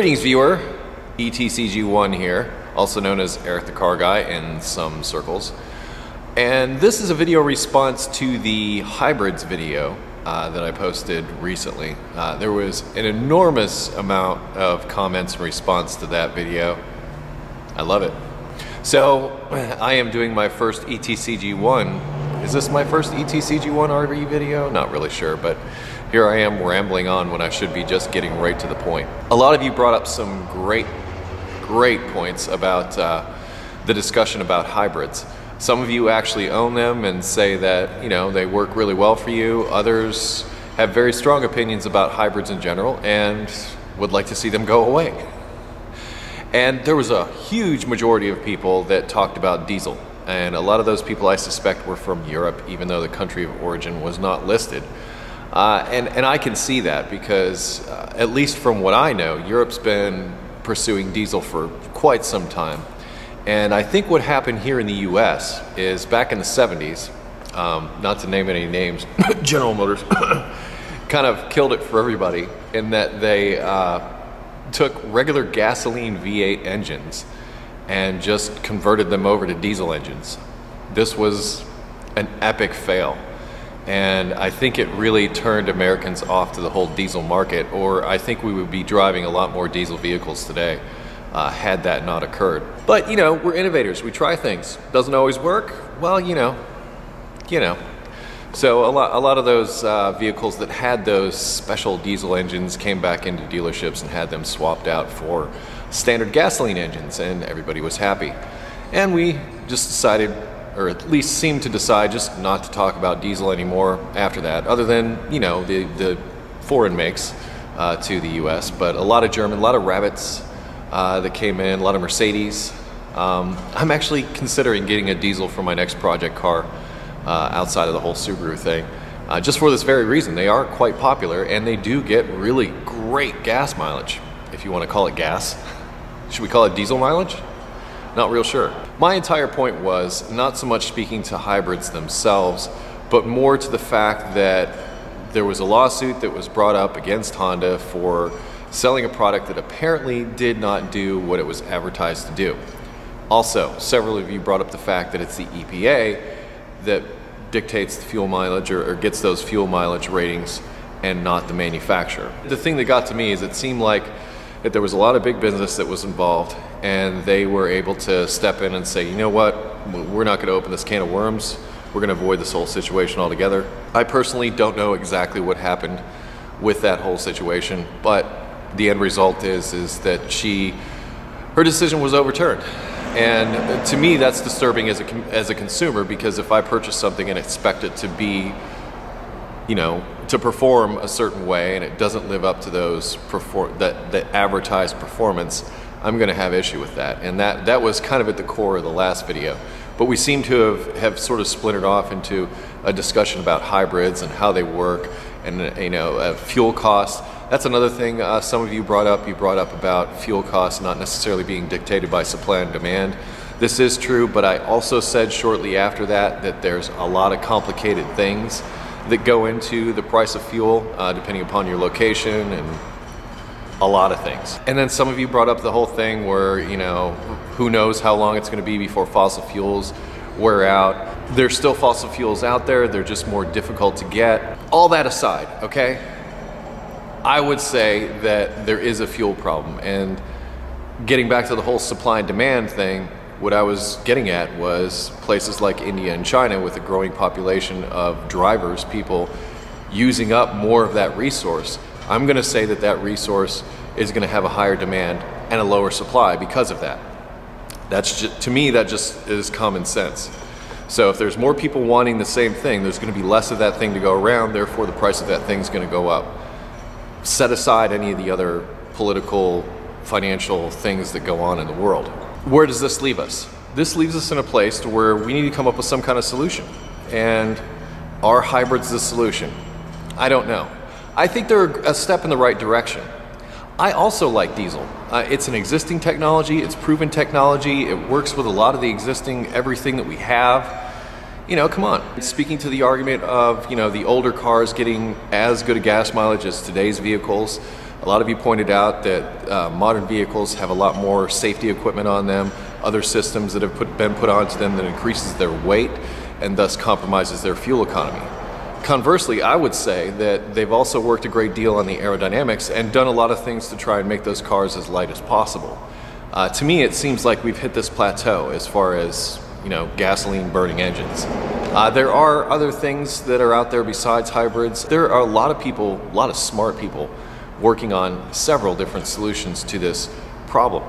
Greetings, viewer. ETCG1 here, also known as Eric the Car Guy in some circles. And this is a video response to the hybrids video uh, that I posted recently. Uh, there was an enormous amount of comments in response to that video. I love it. So I am doing my first ETCG1. Is this my first ETCG1 RV video? Not really sure, but here I am rambling on when I should be just getting right to the point. A lot of you brought up some great, great points about uh, the discussion about hybrids. Some of you actually own them and say that, you know, they work really well for you. Others have very strong opinions about hybrids in general and would like to see them go away. And there was a huge majority of people that talked about diesel. And a lot of those people I suspect were from Europe, even though the country of origin was not listed. Uh, and, and I can see that because, uh, at least from what I know, Europe's been pursuing diesel for quite some time. And I think what happened here in the US is back in the 70s, um, not to name any names, General Motors kind of killed it for everybody in that they uh, took regular gasoline V8 engines and just converted them over to diesel engines. This was an epic fail. And I think it really turned Americans off to the whole diesel market, or I think we would be driving a lot more diesel vehicles today uh, had that not occurred. But you know, we're innovators. We try things. Doesn't always work. Well, you know, you know. So a lot, a lot of those uh, vehicles that had those special diesel engines came back into dealerships and had them swapped out for standard gasoline engines, and everybody was happy. And we just decided or at least seemed to decide just not to talk about diesel anymore after that, other than, you know, the, the foreign makes uh, to the US. But a lot of German, a lot of rabbits uh, that came in, a lot of Mercedes. Um, I'm actually considering getting a diesel for my next project car uh, outside of the whole Subaru thing. Uh, just for this very reason, they are quite popular and they do get really great gas mileage, if you want to call it gas. Should we call it diesel mileage? Not real sure. My entire point was not so much speaking to hybrids themselves, but more to the fact that there was a lawsuit that was brought up against Honda for selling a product that apparently did not do what it was advertised to do. Also, several of you brought up the fact that it's the EPA that dictates the fuel mileage or, or, gets those fuel mileage ratings and not the manufacturer. The thing that got to me is it seemed like that there was a lot of big business that was involved and they were able to step in and say, you know what, we're not going to open this can of worms. We're going to avoid this whole situation altogether. I personally don't know exactly what happened with that whole situation, but the end result is is that she, her decision was overturned. And to me, that's disturbing as a, as a consumer because if I purchase something and expect it to be, you know, to perform a certain way and it doesn't live up to those perform that, that advertised performance, I'm going to have issue with that. And that, that was kind of at the core of the last video. But we seem to have, have sort of splintered off into a discussion about hybrids and how they work and, you know, uh, fuel costs. That's another thing uh, some of you brought up. You brought up about fuel costs not necessarily being dictated by supply and demand. This is true, but I also said shortly after that that there's a lot of complicated things that go into the price of fuel, uh, depending upon your location and a lot of things. And then some of you brought up the whole thing where, you know, who knows how long it's going to be before fossil fuels wear out. There's still fossil fuels out there, they're just more difficult to get. All that aside, okay? I would say that there is a fuel problem. And getting back to the whole supply and demand thing, what I was getting at was places like India and China with a growing population of drivers, people using up more of that resource I'm going to say that that resource is going to have a higher demand and a lower supply because of that. That's just, to me, that just is common sense. So if there's more people wanting the same thing, there's going to be less of that thing to go around, therefore the price of that thing is going to go up. Set aside any of the other political, financial things that go on in the world. Where does this leave us? This leaves us in a place to where we need to come up with some kind of solution. And are hybrids the solution? I don't know. I think they're a step in the right direction. I also like diesel. Uh, it's an existing technology, it's proven technology, it works with a lot of the existing everything that we have. You know, come on. Speaking to the argument of, you know, the older cars getting as good a gas mileage as today's vehicles, A lot of you pointed out that uh, modern vehicles have a lot more safety equipment on them, other systems that have put, been put onto them that increases their weight and thus compromises their fuel economy. Conversely, I would say that they've also worked a great deal on the aerodynamics and done a lot of things to try and make those cars as light as possible. Uh, to me, it seems like we've hit this plateau as far as you know gasoline burning engines. Uh, there are other things that are out there besides hybrids. There are a lot of people, a lot of smart people, working on several different solutions to this problem.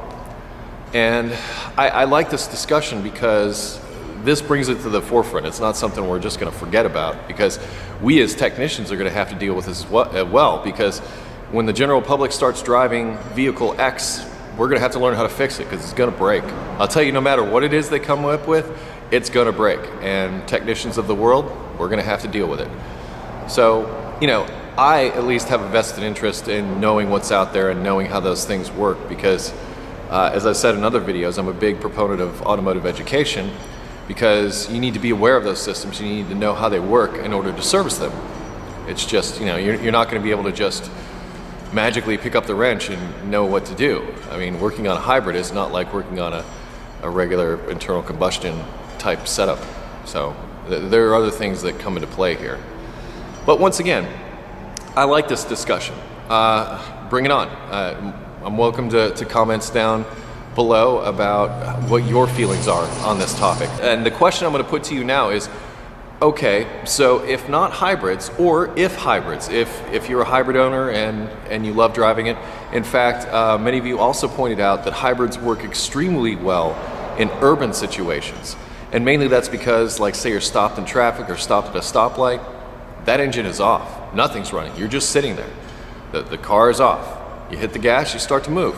And I, I like this discussion because this brings it to the forefront. It's not something we're just going to forget about because we as technicians are going to have to deal with this as well because when the general public starts driving vehicle X, we're going to have to learn how to fix it because it's going to break. I'll tell you, no matter what it is they come up with, it's going to break. And technicians of the world, we're going to have to deal with it. So, you know, I at least have a vested interest in knowing what's out there and knowing how those things work because, uh, as I said in other videos, I'm a big proponent of automotive education because you need to be aware of those systems. You need to know how they work in order to service them. It's just, you know, you're, you're not going to be able to just magically pick up the wrench and know what to do. I mean, working on a hybrid is not like working on a, a regular internal combustion type setup. So th there are other things that come into play here. But once again, I like this discussion. Uh, bring it on. Uh, I'm welcome to, to comments down below about what your feelings are on this topic. And the question I'm going to put to you now is okay, so if not hybrids, or if hybrids, if, if you're a hybrid owner and, and you love driving it, in fact, uh, many of you also pointed out that hybrids work extremely well in urban situations. And mainly that's because, like, say you're stopped in traffic or stopped at a stoplight, that engine is off. Nothing's running. You're just sitting there. The, the car is off. You hit the gas, you start to move.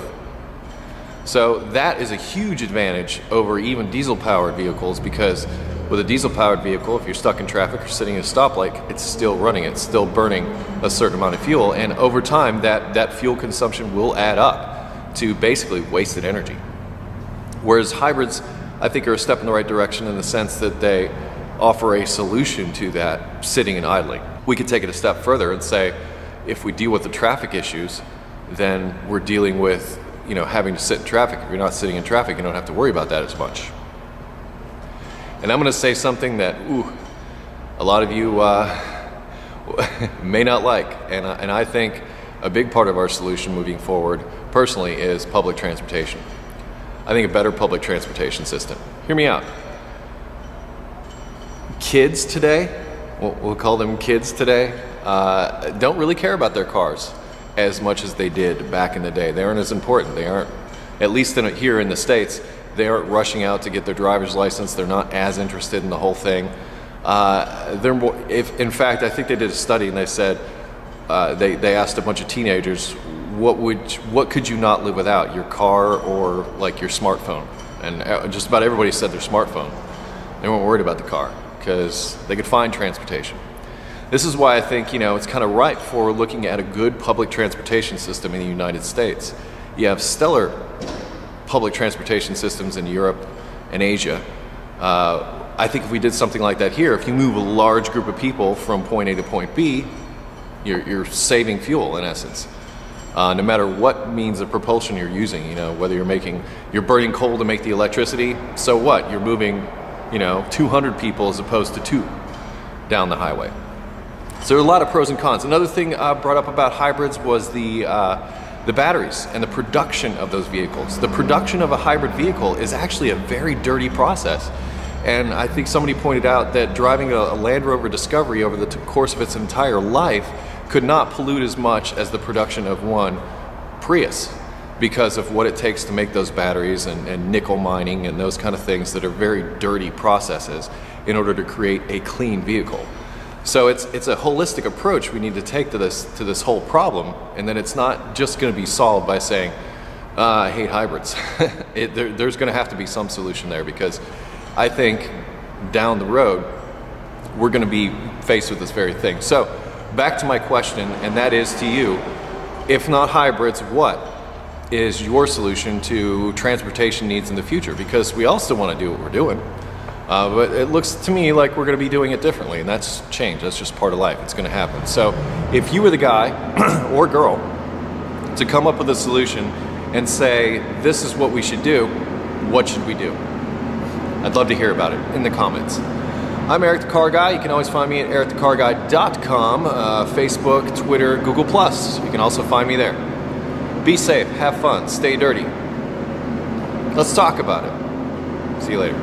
So that is a huge advantage over even diesel powered vehicles because with a diesel powered vehicle, if you're stuck in traffic or sitting at a stoplight, it's still running, it's still burning a certain amount of fuel. And over time, that, that fuel consumption will add up to basically wasted energy. Whereas hybrids, I think, are a step in the right direction in the sense that they offer a solution to that sitting and idling. We could take it a step further and say, if we deal with the traffic issues, then we're dealing with you know having to sit in traffic. If you're not sitting in traffic, you don't have to worry about that as much. And I'm going to say something that ooh, a lot of you uh, may not like, and and I think a big part of our solution moving forward, personally, is public transportation. I think a better public transportation system. Hear me out kids today, we'll, call them kids today, uh, don't really care about their cars as much as they did back in the day. They aren't as important. They aren't, at least in, here in the States, they aren't rushing out to get their driver's license. They're not as interested in the whole thing. Uh, they're more, if, in fact, I think they did a study and they said, uh, they, they asked a bunch of teenagers, what would what could you not live without, your car or like your smartphone? And uh, just about everybody said their smartphone. They weren't worried about the car because they could find transportation. This is why I think you know it's kind of ripe for looking at a good public transportation system in the United States. You have stellar public transportation systems in Europe and Asia. Uh, I think if we did something like that here, if you move a large group of people from point A to point B, you're, you're saving fuel in essence. Uh, no matter what means of propulsion you're using, you know, whether you're making, you're burning coal to make the electricity, so what? You're moving you know, 200 people as opposed to two down the highway. So there are a lot of pros and cons. Another thing uh, brought up about hybrids was the uh, the batteries and the production of those vehicles. The production of a hybrid vehicle is actually a very dirty process. And I think somebody pointed out that driving a, Land Rover Discovery over the course of its entire life could not pollute as much as the production of one Prius because of what it takes to make those batteries and, and, nickel mining and those kind of things that are very dirty processes in order to create a clean vehicle. So it's it's a holistic approach we need to take to this to this whole problem, and then it's not just going to be solved by saying, uh, "I hate hybrids." it, there, there's going to have to be some solution there because I think down the road we're going to be faced with this very thing. So back to my question, and that is to you: if not hybrids, what? is your solution to transportation needs in the future because we also want to do what we're doing. Uh, but it looks to me like we're going to be doing it differently, and that's change. That's just part of life. It's going to happen. So, if you were the guy or girl to come up with a solution and say, this is what we should do, what should we do? I'd love to hear about it in the comments. I'm Eric the Car Guy. You can always find me at ericthecarguy.com, uh, Facebook, Twitter, Google+. You can also find me there. Be safe, have fun, stay dirty. Let's talk about it. See you later.